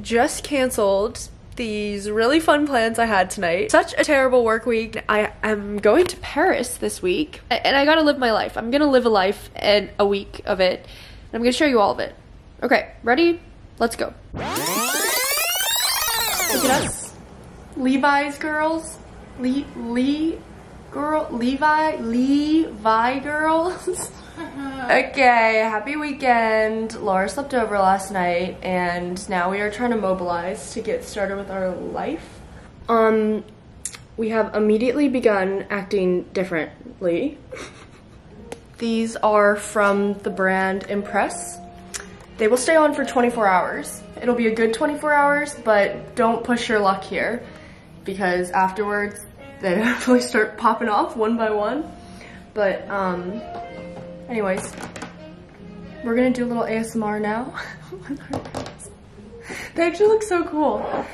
just canceled these really fun plans I had tonight. Such a terrible work week. I am going to Paris this week and I gotta live my life. I'm gonna live a life and a week of it. And I'm gonna show you all of it. Okay, ready? Let's go. Look at us. Levi's girls. Lee, Lee girl, Levi, Levi girls. Okay, happy weekend. Laura slept over last night and now we are trying to mobilize to get started with our life. Um, we have immediately begun acting differently. These are from the brand Impress. They will stay on for 24 hours. It'll be a good 24 hours, but don't push your luck here because afterwards they definitely start popping off one by one. But um, Anyways, we're gonna do a little ASMR now. they actually look so cool.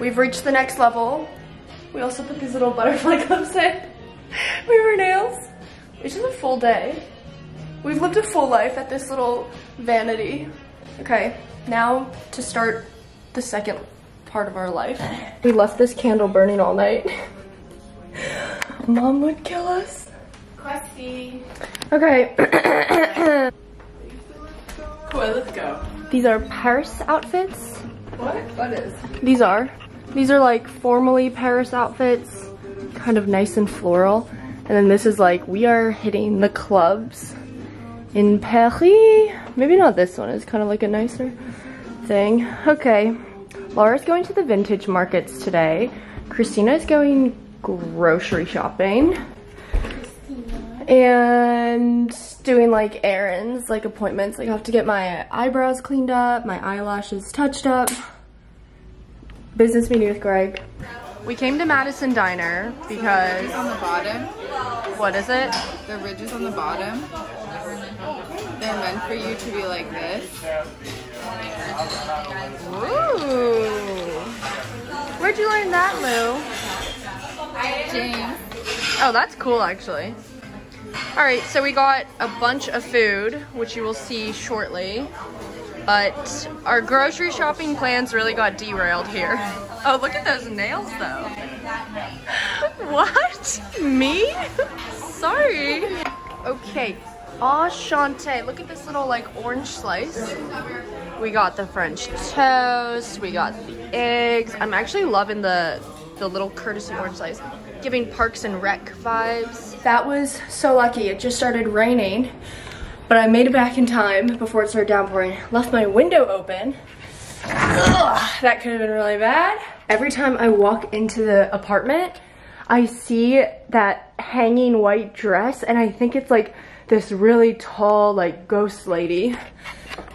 We've reached the next level. We also put these little butterfly clips in. we were nails. It's just a full day. We've lived a full life at this little vanity. Okay, now to start the second part of our life. We left this candle burning all night. Mom would kill us. Okay. Let's go. These are Paris outfits. What? What is? These are. These are like formally Paris outfits. Kind of nice and floral. And then this is like, we are hitting the clubs in Paris. Maybe not this one. It's kind of like a nicer thing. Okay. Laura's going to the vintage markets today. Christina is going grocery shopping and doing like errands, like appointments. Like I have to get my eyebrows cleaned up, my eyelashes touched up. Business meeting with Greg. We came to Madison Diner because... on the bottom. What is it? The ridges on the bottom. They're meant for you to be like this. Ooh. Where'd you learn that, Lou? James. Oh, that's cool actually. All right, so we got a bunch of food, which you will see shortly. But our grocery shopping plans really got derailed here. Oh, look at those nails though. What? Me? Sorry. Okay, enchanté. Look at this little like orange slice. We got the French toast, we got the eggs. I'm actually loving the, the little courtesy orange slice giving Parks and Rec vibes. That was so lucky. It just started raining, but I made it back in time before it started downpouring. Left my window open. Ugh, that could have been really bad. Every time I walk into the apartment, I see that hanging white dress and I think it's like this really tall like ghost lady.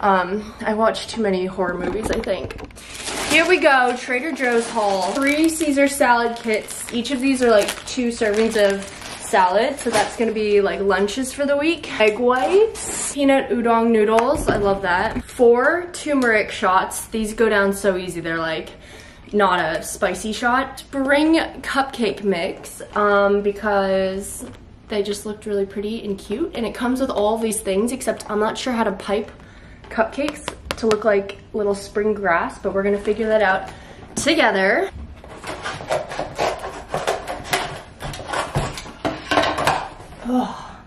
Um, I watch too many horror movies, I think. Here we go, Trader Joe's haul. Three Caesar salad kits. Each of these are like two servings of salad, so that's gonna be like lunches for the week. Egg whites, peanut udon noodles, I love that. Four turmeric shots. These go down so easy, they're like not a spicy shot. Bring cupcake mix, um, because they just looked really pretty and cute. And it comes with all these things, except I'm not sure how to pipe cupcakes to look like little spring grass, but we're gonna figure that out together. Oh,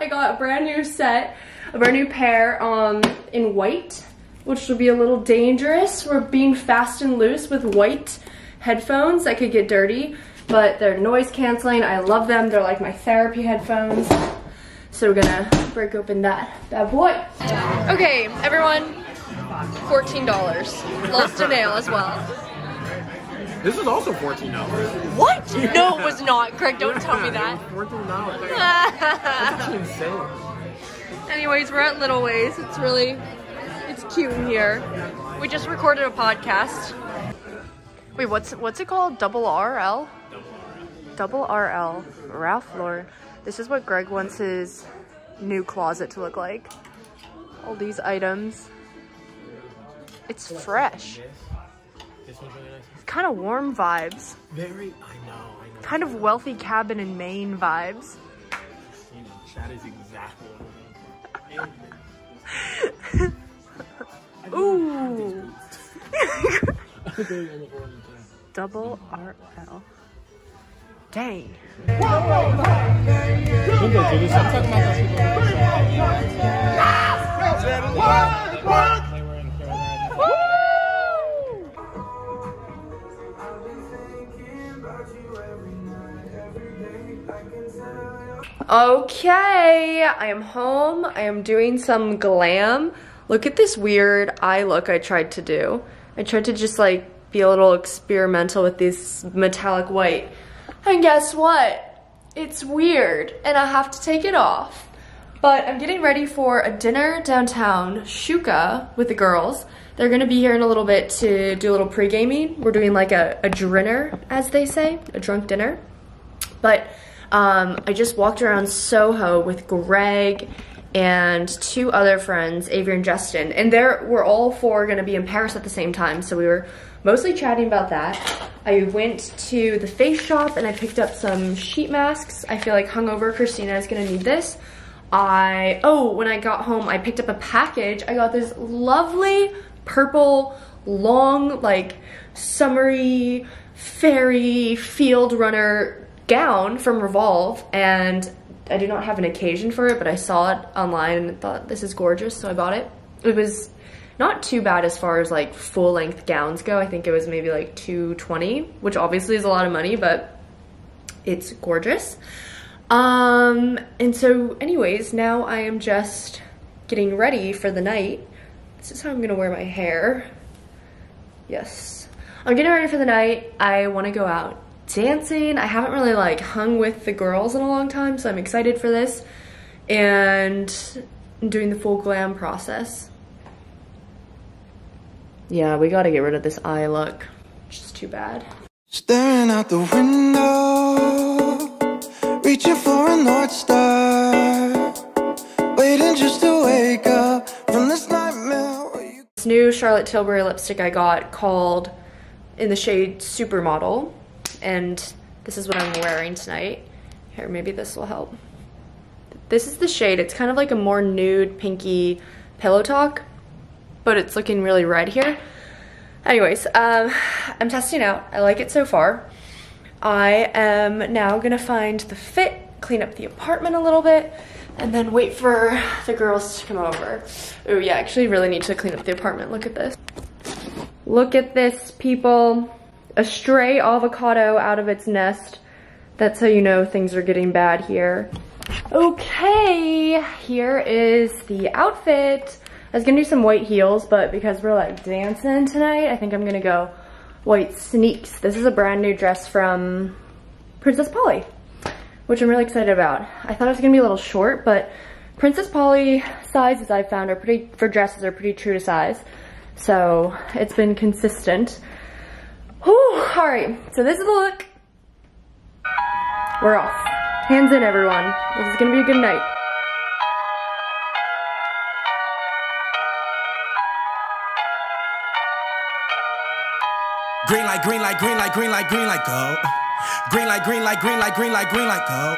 I got a brand new set, a brand new pair um, in white, which will be a little dangerous. We're being fast and loose with white headphones that could get dirty, but they're noise canceling. I love them. They're like my therapy headphones. So we're gonna break open that bad boy. Okay, everyone, $14. Lost a nail as well. This is also $14. What? No, it was not. Craig, don't tell me that. $14. That's insane. Anyways, we're at Little Ways. It's really, it's cute in here. We just recorded a podcast. Wait, what's what's it called? Double RL? Double RL. Ralph Lauren. This is what Greg wants his new closet to look like. All these items. It's fresh. It's kind of warm vibes. Very, I know, I know. Kind of wealthy cabin in Maine vibes. That is exactly what I mean. Ooh. Double RL. Dang. Yes! Okay, I am home. I am doing some glam. Look at this weird eye look I tried to do. I tried to just like be a little experimental with this metallic white. And guess what? It's weird and I have to take it off. But I'm getting ready for a dinner downtown, Shuka, with the girls. They're gonna be here in a little bit to do a little pre-gaming. We're doing like a, a drinner, as they say, a drunk dinner. But um, I just walked around Soho with Greg and two other friends, Avery and Justin, and there we're all four gonna be in Paris at the same time. So we were mostly chatting about that. I went to the face shop and I picked up some sheet masks. I feel like hungover Christina is gonna need this. I, oh, when I got home, I picked up a package. I got this lovely purple, long, like summery, fairy field runner gown from Revolve and I do not have an occasion for it, but I saw it online and thought this is gorgeous, so I bought it. It was not too bad as far as like full length gowns go. I think it was maybe like 220, which obviously is a lot of money, but it's gorgeous. Um, and so anyways, now I am just getting ready for the night. This is how I'm gonna wear my hair. Yes. I'm getting ready for the night. I wanna go out dancing. I haven't really like hung with the girls in a long time, so I'm excited for this. And I'm doing the full glam process. Yeah, we gotta get rid of this eye look. Which is too bad. Staring out the window, reaching for a North Star, waiting just to wake up from this nightmare. This new Charlotte Tilbury lipstick I got called in the shade Supermodel. And this is what I'm wearing tonight. Here, maybe this will help. This is the shade. It's kind of like a more nude, pinky pillow talk, but it's looking really red here. Anyways, um, I'm testing out. I like it so far. I am now gonna find the fit, clean up the apartment a little bit, and then wait for the girls to come over. Oh yeah, actually really need to clean up the apartment. Look at this. Look at this, people. A stray avocado out of its nest. That's how you know things are getting bad here. Okay, here is the outfit. I was gonna do some white heels, but because we're like dancing tonight, I think I'm gonna go white sneaks. This is a brand new dress from Princess Polly, which I'm really excited about. I thought it was gonna be a little short, but Princess Polly sizes I've found are pretty, for dresses are pretty true to size. So it's been consistent. Whew, all right, so this is the look. We're off. Hands in, everyone. This is gonna be a good night. Green light, green light, green light, green light, green light, go. Green light, green light, green light, green light, green light, go.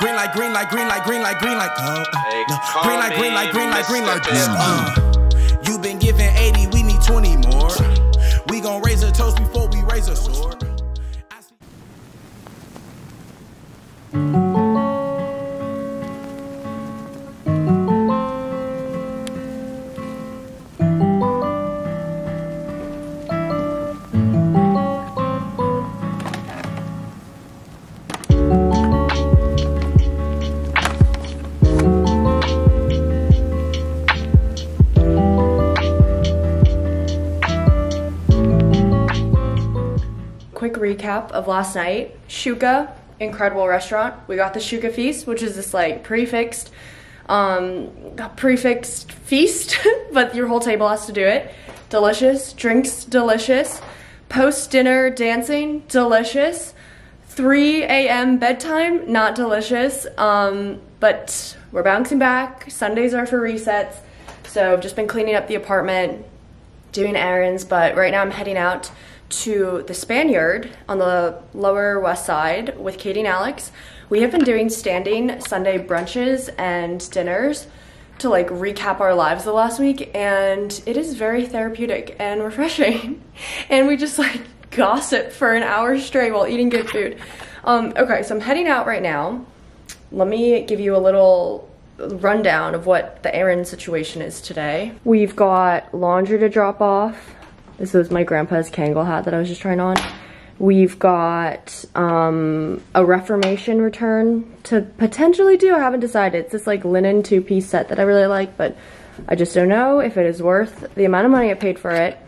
Green light, green light, green light, green light, green light, go. Green light, green light, green light, green light, Mr. uh. You been giving 80, we need 20 more. We gon' raise a toast before a sword. Recap of last night. Shuka, incredible restaurant. We got the Shuka feast, which is this like prix fixe, um, prix fixe feast, but your whole table has to do it. Delicious, drinks delicious, post dinner dancing delicious. 3 a.m. bedtime, not delicious. Um, but we're bouncing back. Sundays are for resets. So I've just been cleaning up the apartment, doing errands, but right now I'm heading out to the Spaniard on the lower west side with Katie and Alex. We have been doing standing Sunday brunches and dinners to like recap our lives the last week and it is very therapeutic and refreshing. and we just like gossip for an hour straight while eating good food. Um, okay, so I'm heading out right now. Let me give you a little rundown of what the errand situation is today. We've got laundry to drop off. This was my grandpa's Kangol hat that I was just trying on. We've got um, a Reformation return to potentially do. I haven't decided. It's this like linen two-piece set that I really like, but I just don't know if it is worth the amount of money I paid for it.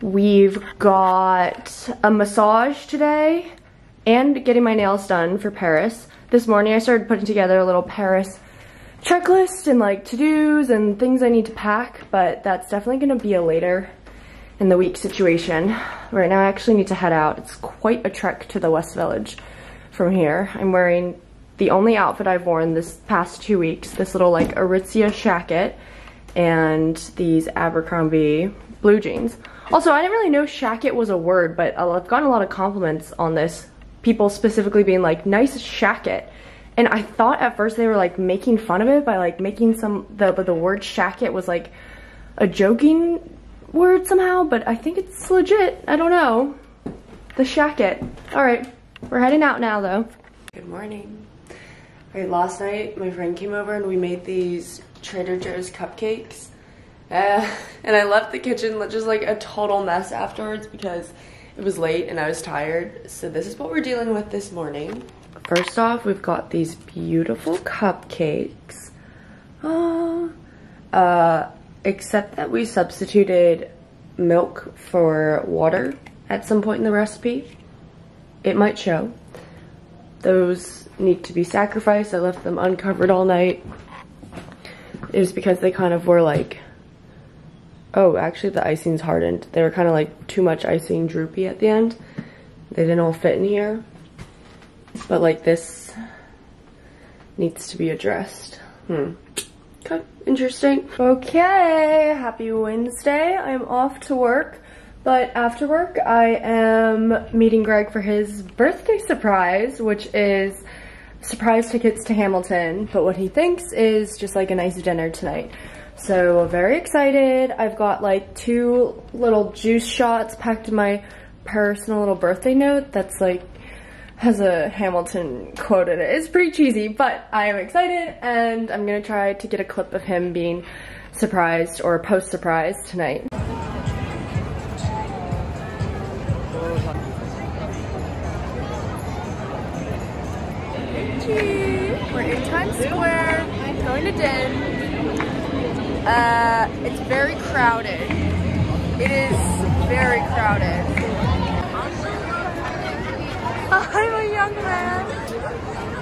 We've got a massage today and getting my nails done for Paris. This morning I started putting together a little Paris checklist and like to-dos and things I need to pack, but that's definitely gonna be a later in the week situation. Right now I actually need to head out. It's quite a trek to the West Village from here. I'm wearing the only outfit I've worn this past two weeks, this little like Aritzia shacket and these Abercrombie blue jeans. Also, I didn't really know shacket was a word, but I've gotten a lot of compliments on this. People specifically being like, nice shacket. And I thought at first they were like making fun of it by like making some, the, but the word shacket was like a joking word somehow, but I think it's legit. I don't know. The shacket. All right, we're heading out now though. Good morning. All right, last night my friend came over and we made these Trader Joe's cupcakes. Uh, and I left the kitchen just like a total mess afterwards because it was late and I was tired. So this is what we're dealing with this morning. First off, we've got these beautiful cupcakes. Oh, uh, except that we substituted milk for water at some point in the recipe. It might show. Those need to be sacrificed. I left them uncovered all night. It was because they kind of were like, oh, actually the icing's hardened. They were kind of like too much icing droopy at the end. They didn't all fit in here. But like this needs to be addressed. Hmm. Okay, interesting. Okay, happy Wednesday. I'm off to work. But after work, I am meeting Greg for his birthday surprise, which is surprise tickets to Hamilton. But what he thinks is just like a nice dinner tonight. So very excited. I've got like two little juice shots packed in my purse and a little birthday note that's like has a Hamilton quote in it. It's pretty cheesy, but I am excited and I'm gonna try to get a clip of him being surprised or post-surprise tonight. We're in Times Square, going to Den. Uh, it's very crowded. It is very crowded. I'm a young man.